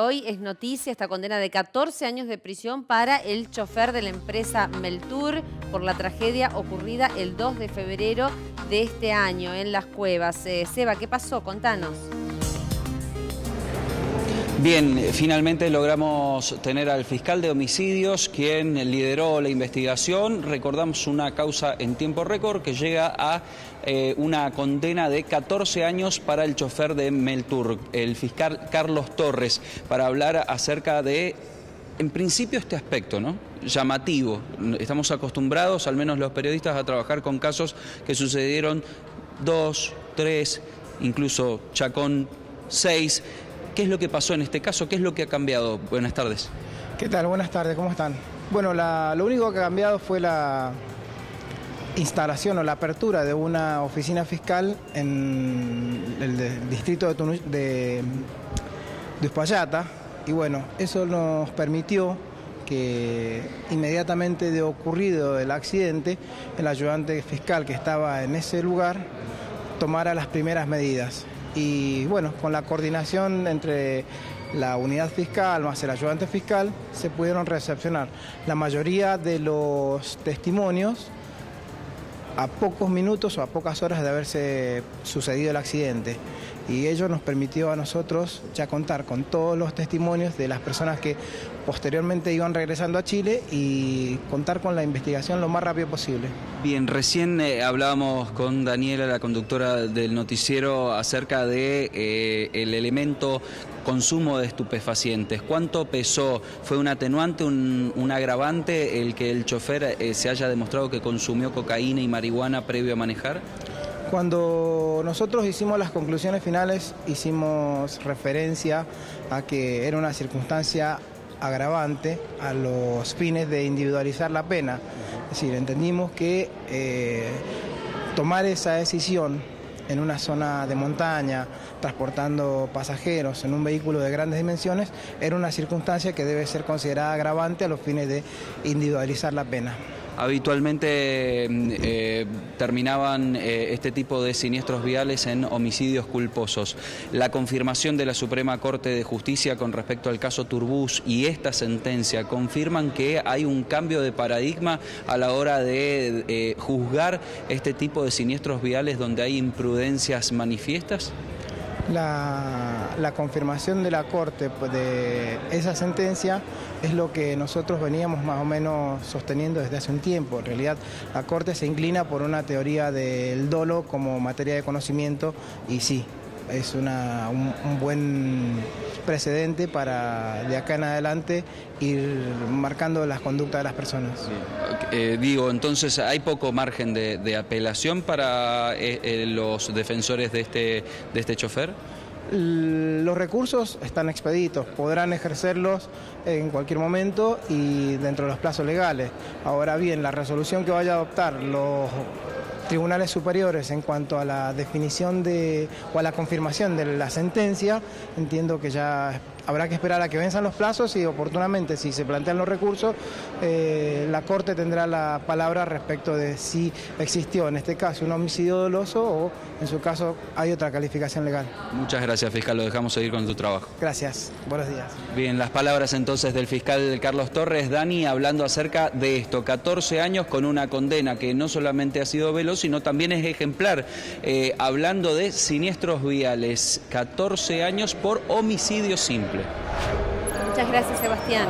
Hoy es noticia esta condena de 14 años de prisión para el chofer de la empresa Meltur por la tragedia ocurrida el 2 de febrero de este año en Las Cuevas. Eh, Seba, ¿qué pasó? Contanos. Bien, finalmente logramos tener al fiscal de homicidios, quien lideró la investigación. Recordamos una causa en tiempo récord que llega a eh, una condena de 14 años para el chofer de Meltur, el fiscal Carlos Torres, para hablar acerca de en principio este aspecto, ¿no? Llamativo. Estamos acostumbrados, al menos los periodistas, a trabajar con casos que sucedieron dos, tres, incluso Chacón seis. ¿Qué es lo que pasó en este caso? ¿Qué es lo que ha cambiado? Buenas tardes. ¿Qué tal? Buenas tardes, ¿cómo están? Bueno, lo único que ha cambiado fue la instalación o la apertura de una oficina fiscal en el distrito de, de, de Uspallata. Y bueno, eso nos permitió que inmediatamente de ocurrido el accidente, el ayudante fiscal que estaba en ese lugar tomara las primeras medidas y bueno, con la coordinación entre la unidad fiscal más el ayudante fiscal se pudieron recepcionar. La mayoría de los testimonios a pocos minutos o a pocas horas de haberse sucedido el accidente. Y ello nos permitió a nosotros ya contar con todos los testimonios de las personas que posteriormente iban regresando a Chile y contar con la investigación lo más rápido posible. Bien, recién eh, hablábamos con Daniela, la conductora del noticiero, acerca de eh, el elemento consumo de estupefacientes. ¿Cuánto pesó? ¿Fue un atenuante, un, agravante el que el chofer eh, se haya demostrado que consumió cocaína y marihuana previo a manejar? Cuando nosotros hicimos las conclusiones finales, hicimos referencia a que era una circunstancia agravante a los fines de individualizar la pena. Es decir, entendimos que eh, tomar esa decisión en una zona de montaña, transportando pasajeros en un vehículo de grandes dimensiones, era una circunstancia que debe ser considerada agravante a los fines de individualizar la pena. Habitualmente mm, eh, terminaban eh, este tipo de siniestros viales en homicidios culposos. La confirmación de la Suprema Corte de Justicia con respecto al caso Turbús y esta sentencia confirman que hay un cambio de paradigma a la hora de eh, juzgar este tipo de siniestros viales donde hay imprudencias manifiestas. La, confirmación de la Corte pues, de esa sentencia es lo que nosotros veníamos más o menos sosteniendo desde hace un tiempo. En realidad, la Corte se inclina por una teoría del dolo como materia de conocimiento y sí, es una, un, buen precedente para de acá en adelante ir marcando las conductas de las personas. Eh, digo, entonces hay poco margen de, apelación para eh, eh, los defensores de este, de este chofer. Los recursos están expeditos, podrán ejercerlos en cualquier momento y dentro de los plazos legales. Ahora bien, la resolución que vaya a adoptar los tribunales superiores en cuanto a la definición de o a la confirmación de la sentencia, entiendo que ya habrá que esperar a que venzan los plazos y oportunamente, si se plantean los recursos, eh, la Corte tendrá la palabra respecto de si existió en este caso un homicidio doloso o en su caso hay otra calificación legal. Muchas gracias, fiscal. Lo dejamos seguir con tu trabajo. Gracias. Buenos días. Bien, las palabras entonces del fiscal Carlos Torres, Dani, hablando acerca de esto. 14 años con una condena que no solamente ha sido veloz, sino también es ejemplar. Eh, hablando de siniestros viales, 14 años por homicidio Muchas gracias, Sebastián.